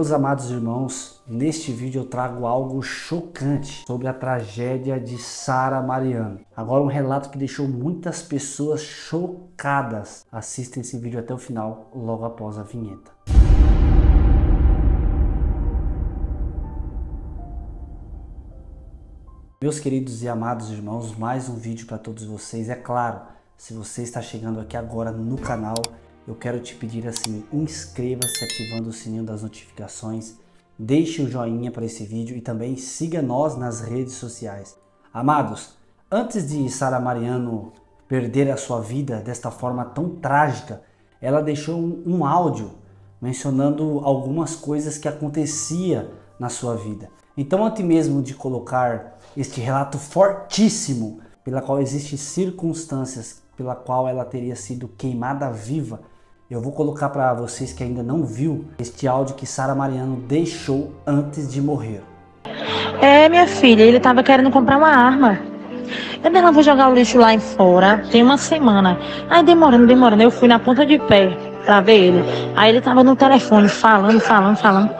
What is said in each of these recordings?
Meus amados irmãos, neste vídeo eu trago algo chocante sobre a tragédia de Sara Mariano. Agora um relato que deixou muitas pessoas chocadas. Assista esse vídeo até o final, logo após a vinheta. Meus queridos e amados irmãos, mais um vídeo para todos vocês. É claro, se você está chegando aqui agora no canal, eu quero te pedir assim, inscreva-se ativando o sininho das notificações, deixe o um joinha para esse vídeo e também siga nós nas redes sociais. Amados, antes de Sara Mariano perder a sua vida desta forma tão trágica, ela deixou um, um áudio mencionando algumas coisas que acontecia na sua vida. Então, antes mesmo de colocar este relato fortíssimo, pela qual existem circunstâncias pela qual ela teria sido queimada viva, eu vou colocar para vocês que ainda não viu este áudio que Sara Mariano deixou antes de morrer. É, minha filha, ele estava querendo comprar uma arma. Eu não vou jogar o lixo lá em fora, tem uma semana. Aí demorando, demorando, eu fui na ponta de pé pra ver ele. Aí ele tava no telefone falando, falando, falando.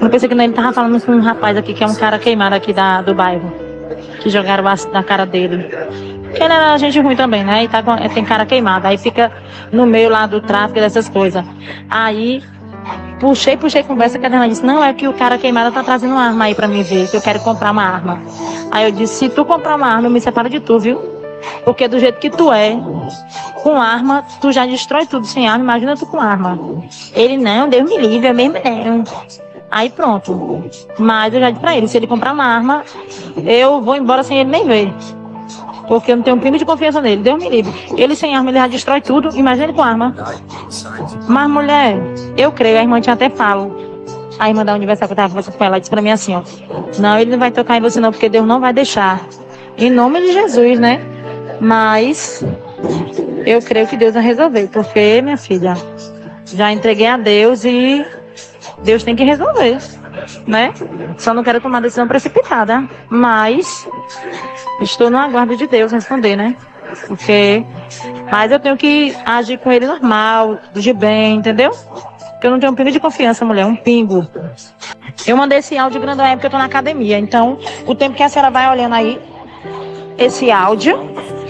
Eu pensei que ele tava falando com um rapaz aqui, que é um cara queimado aqui da, do bairro. Que jogaram na cara dele. Porque ele era gente ruim também, né? E tá com, tem cara queimada. Aí fica no meio lá do tráfico dessas coisas. Aí puxei, puxei conversa que a Adriana disse, não, é que o cara queimado tá trazendo uma arma aí pra mim ver, que eu quero comprar uma arma. Aí eu disse, se tu comprar uma arma, eu me separo de tu, viu? Porque do jeito que tu é, com arma, tu já destrói tudo sem arma, imagina tu com arma. Ele, não, Deus me livre, é mesmo não. Aí pronto. Mas eu já disse pra ele, se ele comprar uma arma, eu vou embora sem ele nem ver. Porque eu não tenho um pingo de confiança nele. Deus me livre. Ele sem arma, ele já destrói tudo. Imagina ele com arma. Mas, mulher, eu creio, a irmã tinha até falo. A irmã da universidade que eu tava conversando com ela disse pra mim assim, ó. Não, ele não vai tocar em você não, porque Deus não vai deixar. Em nome de Jesus, né? Mas eu creio que Deus vai resolver. Porque, minha filha, já entreguei a Deus e Deus tem que resolver, né? Só não quero tomar decisão precipitada. Mas Estou no aguardo de Deus responder, né? Porque. Mas eu tenho que agir com ele normal, de bem, entendeu? Porque eu não tenho um pingo de confiança, mulher, um pingo. Eu mandei esse áudio grandão porque eu tô na academia. Então, o tempo que a senhora vai olhando aí esse áudio,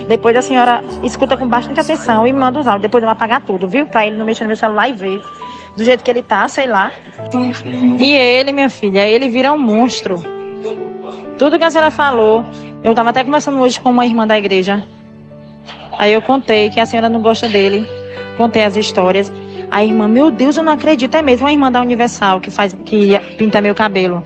depois a senhora escuta com bastante atenção e manda os áudios. Depois eu vou apagar tudo, viu? Pra ele não mexer no meu celular e ver do jeito que ele tá, sei lá. E ele, minha filha, ele vira um monstro. Tudo que a senhora falou, eu estava até conversando hoje com uma irmã da igreja. Aí eu contei que a senhora não gosta dele. Contei as histórias. A irmã, meu Deus, eu não acredito. É mesmo a irmã da Universal que faz, que pinta meu cabelo.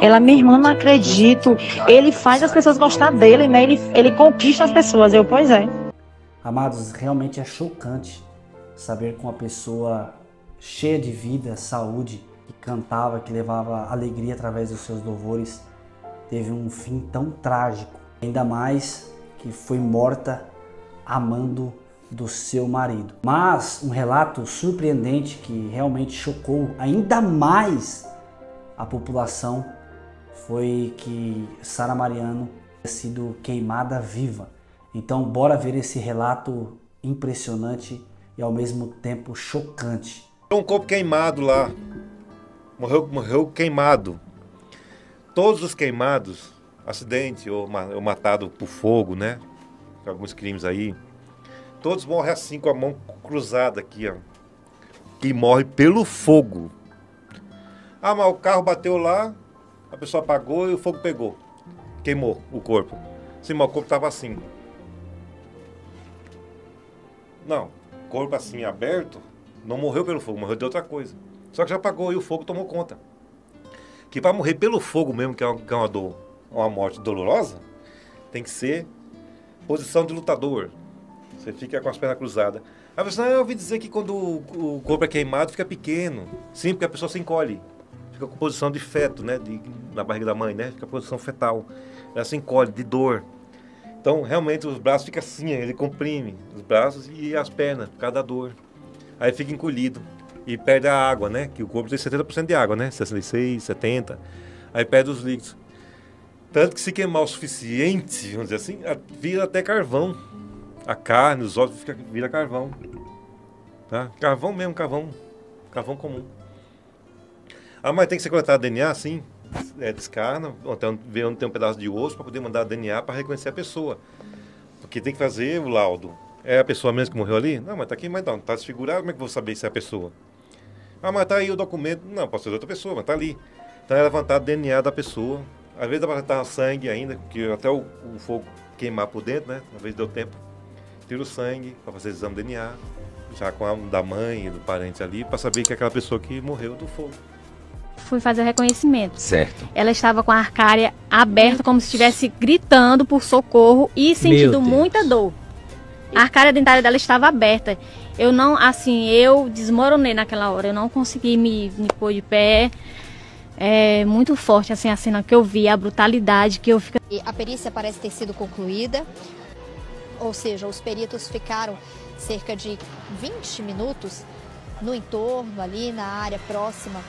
Ela, minha irmã, não acredito. Ele faz as pessoas gostar dele, né? Ele, ele conquista as pessoas. Eu, pois é. Amados, realmente é chocante saber que uma pessoa cheia de vida, saúde, que cantava, que levava alegria através dos seus louvores, teve um fim tão trágico. Ainda mais que foi morta amando do seu marido. Mas um relato surpreendente que realmente chocou ainda mais a população foi que Sara Mariano tinha sido queimada viva. Então, bora ver esse relato impressionante e ao mesmo tempo chocante. Um corpo queimado lá. Morreu, morreu queimado. Todos os queimados, acidente ou, ou matado por fogo, né? Alguns crimes aí. Todos morrem assim com a mão cruzada aqui, ó. E morre pelo fogo. Ah, mas o carro bateu lá, a pessoa apagou e o fogo pegou. Queimou o corpo. Sim, mas o corpo estava assim. Não, corpo assim aberto, não morreu pelo fogo, morreu de outra coisa. Só que já apagou e o fogo tomou conta que para morrer pelo fogo mesmo, que é uma, que é uma dor, uma morte dolorosa, tem que ser posição de lutador. Você fica com as pernas cruzadas. A pessoa, ah, eu ouvi dizer que quando o, o corpo é queimado fica pequeno. Sim, porque a pessoa se encolhe. Fica com posição de feto, né? De, na barriga da mãe, né? Fica posição fetal. Ela se encolhe de dor. Então, realmente, os braços ficam assim, ele comprime os braços e as pernas, por causa da dor. Aí fica encolhido e perde a água, né? Que o corpo tem 70% de água, né? 66, 70. Aí perde os líquidos. Tanto que se queimar o suficiente, vamos dizer assim, vira até carvão. A carne, os ossos fica, vira carvão. Tá? Carvão mesmo, carvão. Carvão comum. Ah, mas tem que ser coletado DNA, sim. É, descarna, então vê onde tem um pedaço de osso para poder mandar DNA para reconhecer a pessoa. Porque tem que fazer o laudo. É a pessoa mesmo que morreu ali? Não, mas tá aqui, mas não, tá desfigurado, como é que eu vou saber se é a pessoa? Ah, mas tá aí o documento. Não, pode ser outra pessoa, mas tá ali. Então é levantado o DNA da pessoa. Às vezes dá para levantar sangue ainda, porque até o, o, fogo queimar por dentro, né? Às vezes deu tempo. Tira o sangue para fazer exame de DNA, já com a da mãe e do parente ali, para saber que é aquela pessoa que morreu do fogo fui fazer o reconhecimento. Certo. Ela estava com a arcária aberta, como se estivesse gritando por socorro e sentindo muita dor. A arcária dentária dela estava aberta. Eu não, assim, eu desmoronei naquela hora. Eu não consegui me, me pôr de pé. É muito forte, assim, a cena que eu vi, a brutalidade que eu fiquei. A perícia parece ter sido concluída. Ou seja, os peritos ficaram cerca de 20 minutos no entorno, ali na área próxima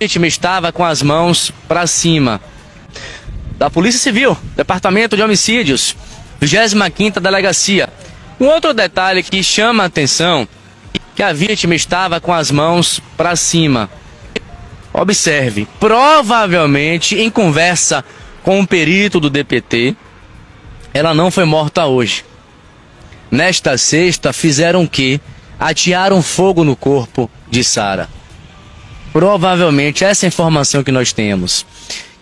vítima estava com as mãos para cima. Da Polícia Civil, Departamento de Homicídios, 25ª Delegacia. Um outro detalhe que chama a atenção, que a vítima estava com as mãos para cima. Observe, provavelmente em conversa com um perito do DPT, ela não foi morta hoje. Nesta sexta, fizeram o quê? Atearam fogo no corpo de Sara. Provavelmente essa é informação que nós temos,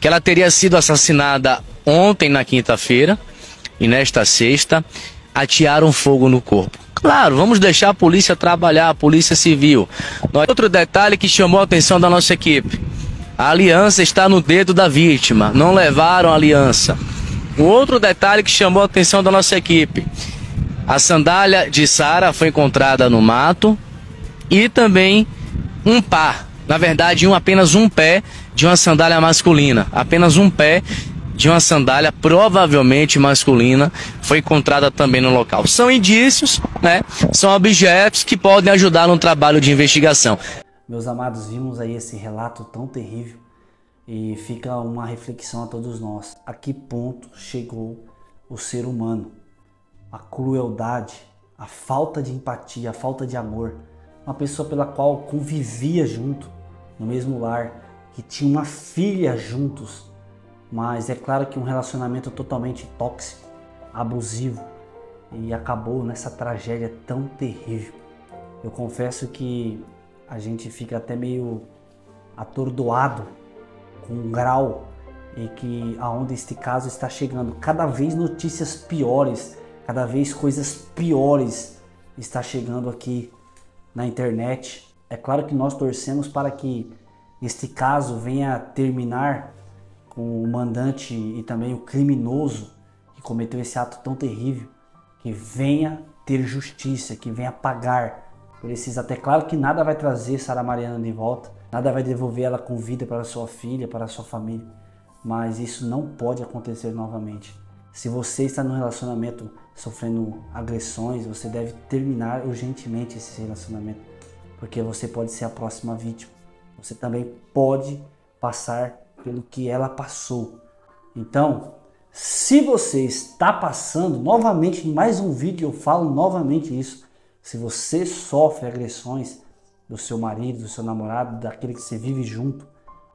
que ela teria sido assassinada ontem na quinta-feira e nesta sexta atearam fogo no corpo. Claro, vamos deixar a polícia trabalhar, a polícia civil. Outro detalhe que chamou a atenção da nossa equipe: a aliança está no dedo da vítima, não levaram a aliança. Um outro detalhe que chamou a atenção da nossa equipe: a sandália de Sara foi encontrada no mato e também um par na verdade, um, apenas um pé de uma sandália masculina. Apenas um pé de uma sandália provavelmente masculina foi encontrada também no local. São indícios, né? São objetos que podem ajudar no trabalho de investigação. Meus amados, vimos aí esse relato tão terrível e fica uma reflexão a todos nós. A que ponto chegou o ser humano? A crueldade, a falta de empatia, a falta de amor. Uma pessoa pela qual convivia junto, no mesmo lar, que tinha uma filha juntos, mas é claro que um relacionamento totalmente tóxico, abusivo e acabou nessa tragédia tão terrível. Eu confesso que a gente fica até meio atordoado com o grau em que aonde este caso está chegando. Cada vez notícias piores, cada vez coisas piores está chegando aqui na internet é claro que nós torcemos para que este caso venha terminar com o mandante e também o criminoso que cometeu esse ato tão terrível, que venha ter justiça, que venha pagar por esses até claro que nada vai trazer Sara Mariana de volta, nada vai devolver ela com vida para sua filha, para sua família, mas isso não pode acontecer novamente. Se você está no relacionamento sofrendo agressões, você deve terminar urgentemente esse relacionamento porque você pode ser a próxima vítima. Você também pode passar pelo que ela passou. Então, se você está passando, novamente em mais um vídeo eu falo novamente isso. Se você sofre agressões do seu marido, do seu namorado, daquele que você vive junto,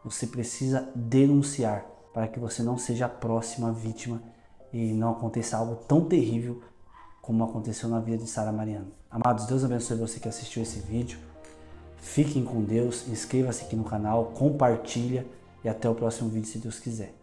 você precisa denunciar para que você não seja a próxima vítima e não aconteça algo tão terrível como aconteceu na vida de Sara Mariana. Amados, Deus abençoe você que assistiu esse vídeo. Fiquem com Deus, inscreva-se aqui no canal, compartilha e até o próximo vídeo se Deus quiser.